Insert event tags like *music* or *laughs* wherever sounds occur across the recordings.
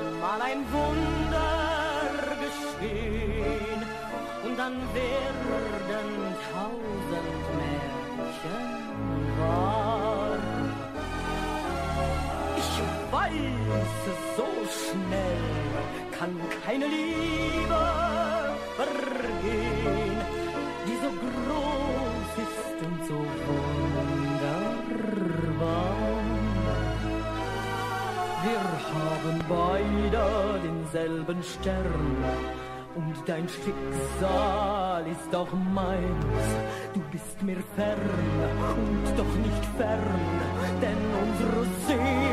einmal ein Wunder geschehen und dann werden tausend Märchen wahr. Ich weiß, so schnell kann keine Liebe vergehen, die so groß ist und so wunderbar. Wir haben beide denselben Stern und dein Schicksal ist auch meins. Du bist mir fern und doch nicht fern, denn unsere Seelen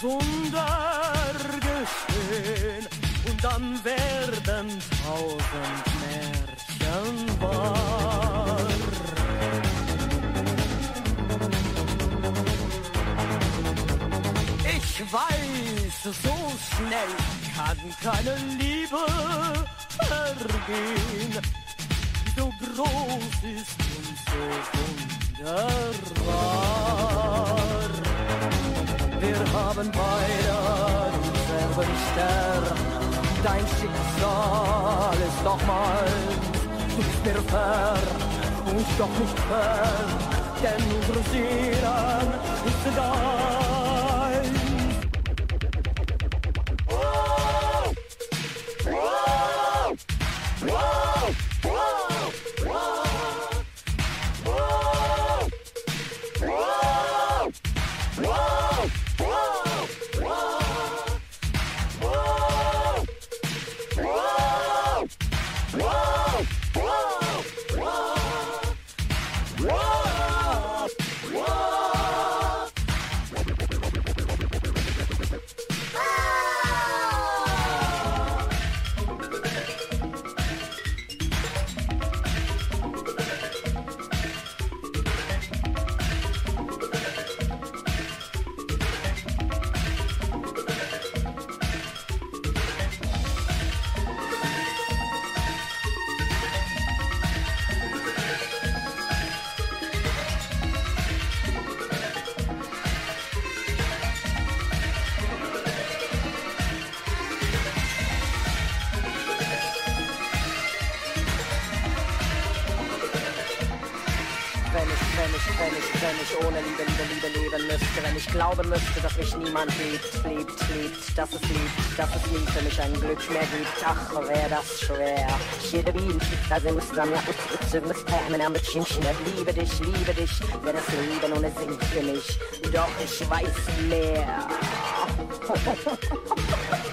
Wunder geschehen und dann werden tausend Märchen wahr. Ich weiß, so schnell kann keine Liebe vergehen, so groß ist und so wunderbar. Haben beide denselben Stern, dein Schicksal ist doch. Du bist mir fern und doch nicht fern, denn unsere Seelen sind eins. Wenn ich, wenn ich, wenn ich ohne Liebe, Liebe, Liebe leben müsste, wenn ich glauben müsste, dass mich niemand liebt, liebt, liebt, dass es liebt, dass es nie für mich ein Glück mehr gibt, ach, wär das schwer. Jede Biene, also muss dann ja, du musst kämen am Chinchen, liebe dich, liebe dich, wär das Leben ohne Sinn für mich, doch ich weiß mehr. *laughs*